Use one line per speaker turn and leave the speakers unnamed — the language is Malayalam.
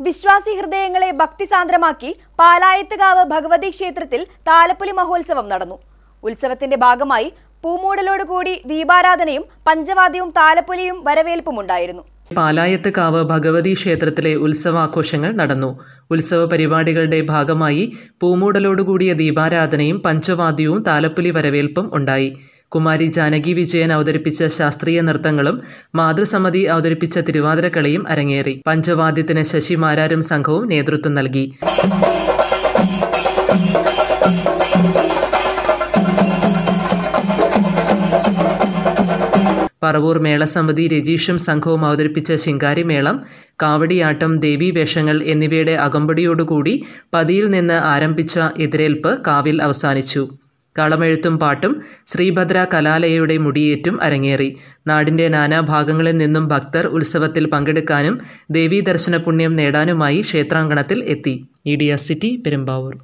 വിശ്വാസി ഹൃദയങ്ങളെ ഭക്തിസാന്ദ്രമാക്കി പാലായത്തുകാവ് ഭഗവതി ക്ഷേത്രത്തിൽ താലപ്പൊലി മഹോത്സവം നടന്നു. ഉത്സവത്തിന്റെ ഭാഗമായി പൂമൂടലോടുകൂടി ദീപാരാധനയും പഞ്ചവാദ്യവും താലപ്പൊലിയും
പാലായത്ത് കാവ് ഭഗവതി ക്ഷേത്രത്തിലെ ഉത്സവാഘോഷങ്ങൾ നടന്നു. ഉത്സവ പരിപാടികളുടെ ഭാഗമായി പൂമൂടലോടുകൂടിയ ദീപാരാധനയും പഞ്ചവാദ്യവും താലപ്പൊലി വരവേൽപ്പും ഉണ്ടായി. കുമാരി ജാനകി വിജയൻ അവതരിപ്പിച്ച ശാസ്ത്രീയ നൃത്തങ്ങളും മാതൃസമിതി അവതരിപ്പിച്ച തിരുവാതിരക്കളിയും അരങ്ങേറി. പഞ്ചവാദ്യത്തിന് ശശിമാരാരും സംഘവും നേതൃത്വം നൽകി. പറവൂർ മേളസമിതി രജീഷും സംഘവും അവതരിപ്പിച്ച ശിങ്കാരിമേളം കാവടിയാട്ടം ദേവീവേഷങ്ങൾ എന്നിവയുടെ അകമ്പടിയോടുകൂടി പതിയിൽ നിന്ന് ആരംഭിച്ച എതിരേൽപ്പ് കാവിൽ അവസാനിച്ചു. കളമെഴുത്തും പാട്ടും ശ്രീഭദ്ര കലാലയയുടെ മുടിയേറ്റും അരങ്ങേറി. നാടിന്റെ നാനാഭാഗങ്ങളിൽ നിന്നും ഭക്തർ ഉത്സവത്തിൽ പങ്കെടുക്കാനും ദേവീ ദർശന പുണ്യം നേടാനുമായി ക്ഷേത്രാങ്കണത്തിൽ എത്തി. E D S city Perumbavoor.